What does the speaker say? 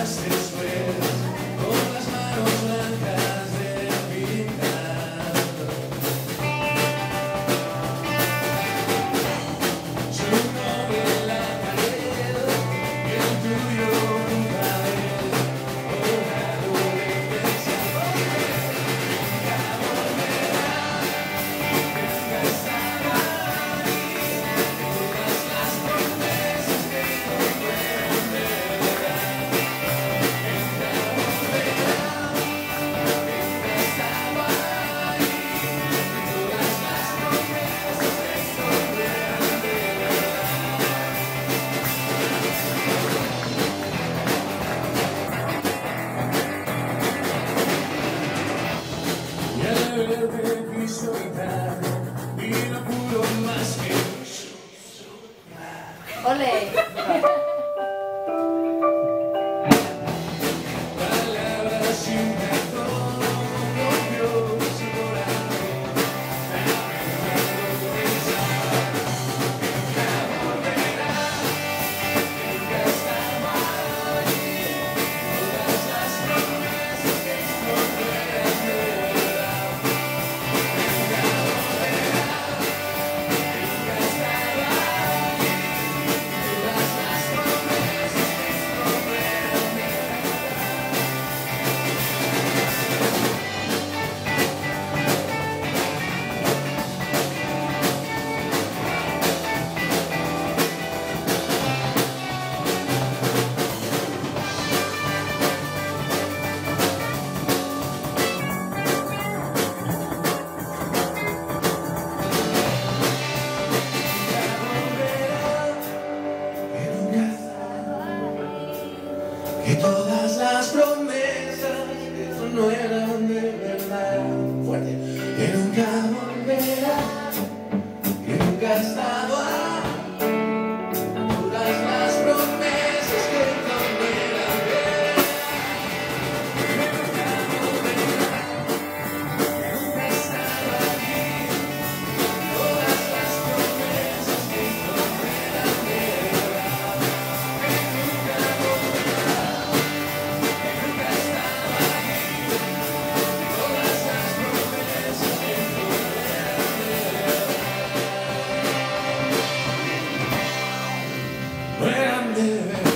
mestres. Ole. que todas las promesas no eran de verdad. Fuerte, que nunca Yeah.